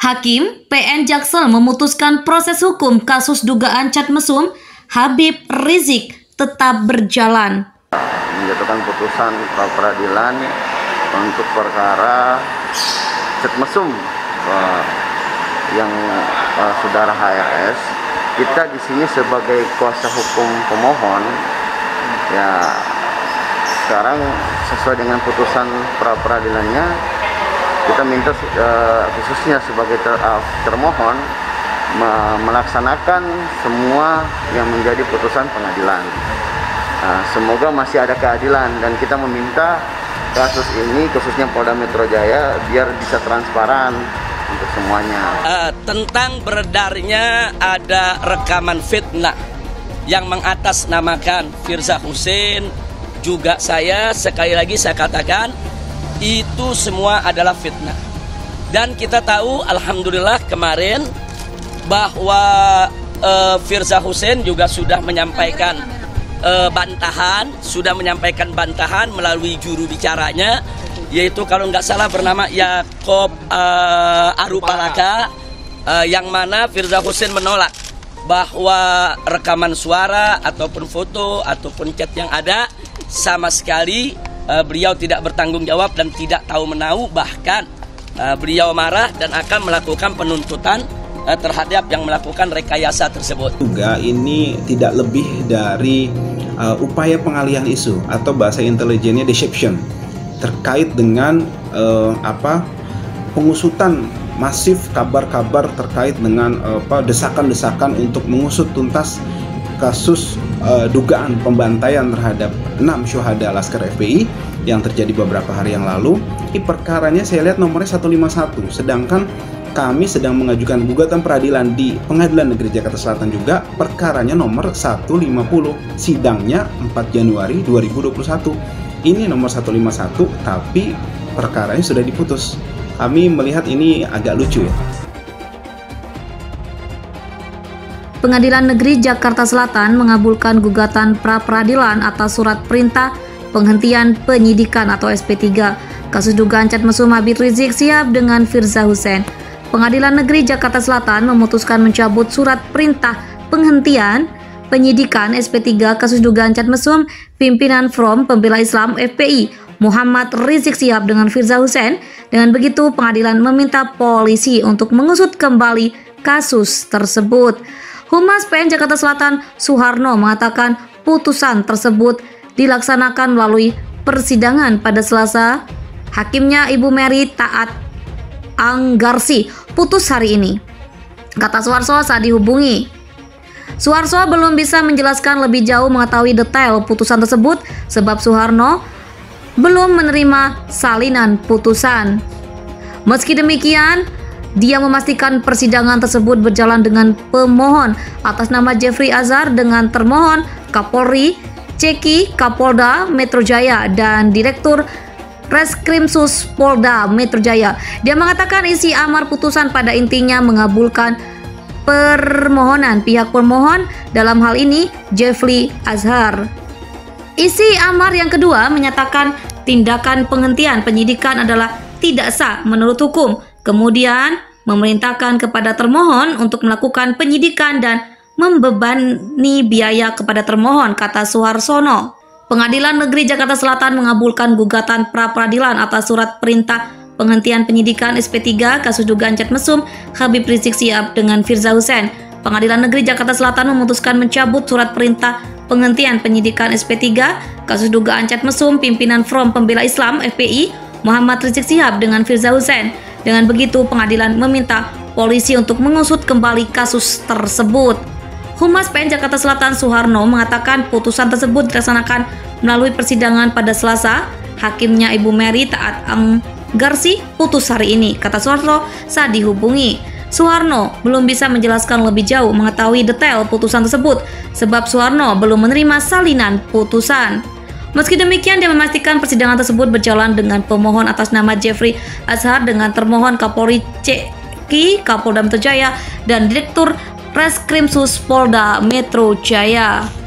Hakim PN Jaksel memutuskan proses hukum kasus dugaan cat mesum Habib Rizik tetap berjalan. menjatuhkan putusan pra peradilan untuk perkara cat mesum eh, yang eh, saudara HRS kita di sini sebagai kuasa hukum pemohon ya sekarang sesuai dengan putusan pra peradilannya kita minta eh, khususnya sebagai ter- eh, termohon me- melaksanakan semua yang menjadi putusan pengadilan. Nah, semoga masih ada keadilan dan kita meminta kasus ini khususnya Polda Metro Jaya biar bisa transparan untuk semuanya. Eh, tentang beredarnya ada rekaman fitnah yang mengatasnamakan Firza Hussein juga saya sekali lagi saya katakan itu semua adalah fitnah. Dan kita tahu alhamdulillah kemarin bahwa eh, Firza Hussein juga sudah menyampaikan eh, bantahan sudah menyampaikan bantahan melalui juru bicaranya yaitu kalau nggak salah bernama Yakob eh, Arupalaka eh, yang mana Firza Hussein menolak bahwa rekaman suara ataupun foto ataupun chat yang ada sama sekali eh, beliau tidak bertanggung jawab dan tidak tahu menahu bahkan eh, beliau marah dan akan melakukan penuntutan eh, terhadap yang melakukan rekayasa tersebut. juga ini tidak lebih dari uh, upaya pengalihan isu atau bahasa intelijennya deception terkait dengan uh, apa pengusutan masif kabar-kabar terkait dengan uh, apa desakan-desakan untuk mengusut tuntas kasus uh, dugaan pembantaian terhadap enam syuhada Laskar FPI yang terjadi beberapa hari yang lalu. Ini perkaranya saya lihat nomornya 151, sedangkan kami sedang mengajukan gugatan peradilan di Pengadilan Negeri Jakarta Selatan juga. Perkaranya nomor 150 sidangnya 4 Januari 2021 ini nomor 151 tapi perkaranya sudah diputus. Kami melihat ini agak lucu ya Pengadilan Negeri Jakarta Selatan mengabulkan gugatan pra peradilan atas surat perintah penghentian penyidikan atau SP3 kasus dugaan cat mesum Habib Rizik Sihab dengan Firza Hussein. Pengadilan Negeri Jakarta Selatan memutuskan mencabut surat perintah penghentian penyidikan SP3 kasus dugaan cat mesum pimpinan From Pembela Islam FPI Muhammad Rizik Sihab dengan Firza Hussein. Dengan begitu, pengadilan meminta polisi untuk mengusut kembali kasus tersebut. Humas PN Jakarta Selatan Suharno mengatakan putusan tersebut dilaksanakan melalui persidangan pada Selasa. Hakimnya Ibu Mary Taat Anggarsi putus hari ini. Kata Suharso saat dihubungi. Suharso belum bisa menjelaskan lebih jauh mengetahui detail putusan tersebut sebab Suharno belum menerima salinan putusan. Meski demikian, dia memastikan persidangan tersebut berjalan dengan pemohon atas nama Jeffrey Azhar dengan termohon Kapolri, Ceki Kapolda Metro Jaya dan Direktur Reskrimsus Polda Metro Jaya. Dia mengatakan isi amar putusan pada intinya mengabulkan permohonan pihak pemohon dalam hal ini Jeffrey Azhar. Isi amar yang kedua menyatakan tindakan penghentian penyidikan adalah tidak sah menurut hukum. Kemudian memerintahkan kepada termohon untuk melakukan penyidikan dan membebani biaya kepada termohon, kata Suharsono. Pengadilan Negeri Jakarta Selatan mengabulkan gugatan pra peradilan atas surat perintah penghentian penyidikan SP3 kasus dugaan cat mesum Habib Rizik Sihab dengan Firza Hussein. Pengadilan Negeri Jakarta Selatan memutuskan mencabut surat perintah penghentian penyidikan SP3 kasus dugaan cat mesum pimpinan From Pembela Islam FPI Muhammad Rizik Sihab dengan Firza Hussein. Dengan begitu, pengadilan meminta polisi untuk mengusut kembali kasus tersebut. Humas PN Jakarta Selatan Suharno mengatakan putusan tersebut dilaksanakan melalui persidangan pada Selasa. Hakimnya Ibu Mary Taat Anggarsi putus hari ini, kata Suharno saat dihubungi. Suharno belum bisa menjelaskan lebih jauh mengetahui detail putusan tersebut sebab Suharno belum menerima salinan putusan. Meski demikian, dia memastikan persidangan tersebut berjalan dengan pemohon atas nama Jeffrey Azhar dengan termohon Kapolri Ceki Kapolda Metro Jaya dan Direktur Reskrimsus Polda Metro Jaya.